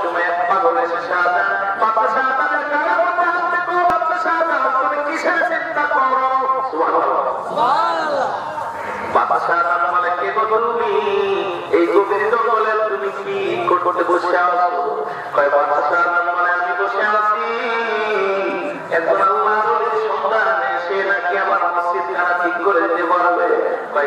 সময় এক পাগল এসে সাদা, বাচ্চা বলতে আপনি গো বাচ্চা সাদা, তুমি কিসের চিন্তা করো? বাবা সাদা মানে কে গো তুমি? এই গভীর জঙ্গলে তুমি কি করতে বসে আছো? কয় সাদা মানে আমার মসজিদ ঠিক করে দিতে পারবে? কয়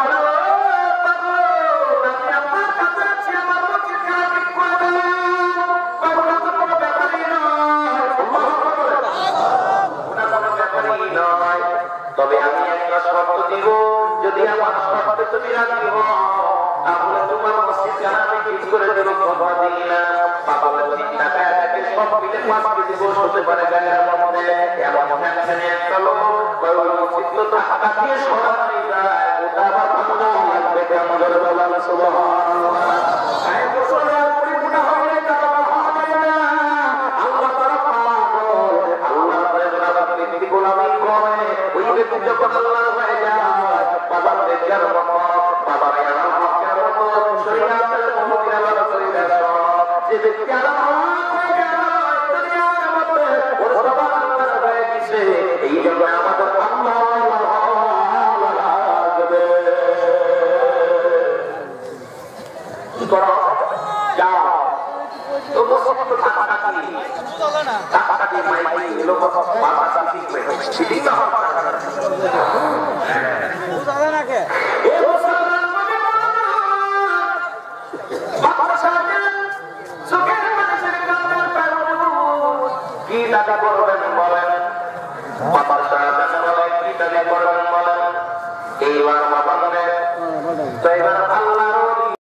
যদি আমার শর্তে তুমি রাজি হও তাহলে তোমার মসজিদ আমি ঠিক করে দেব কথা দিলাম বলে, "ঠিক টাকা এটাকে সব মিলে পাঁচ কেজি গোশ হতে পারে গায়ের মধ্যে এমন একখানে একটা লোক ওই মসজিদ তো টাকা দিয়ে সরানোই যায় ওটা আবার ভালো লাগবে কেমন করে বলা সুবহানাল্লাহ গোলামি করে ওই ব্যক্তি যখন আল্লাহ এই জন্য আমাদের আল্লাহ করো যাও তো মসজিদ তো টাকা কি টাকা দিয়ে মাইক দিয়ে লোক বাবা সিটিং করে সিটিং না হয় এ মুসলমান মানে বাবা সাহেব কি দাদা করবেন বলেন? বাবার সাহেব বলেন কি দাদা করবেন বলেন? এইবার বাবা